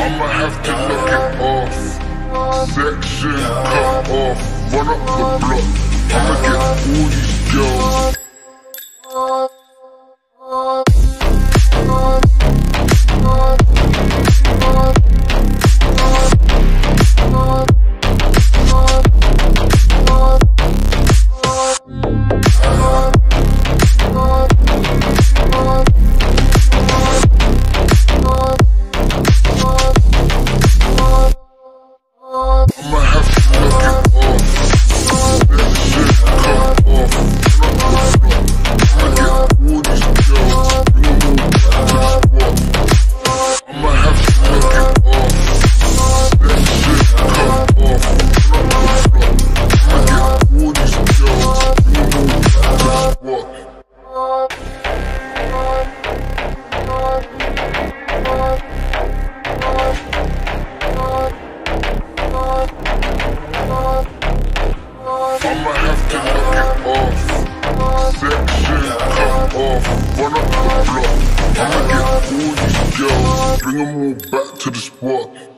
I'ma have to knock it off. Section cut off, run up the block. I'ma get all these girls. Off. Run up the block. I'ma get all these girls. Bring 'em all back to the spot.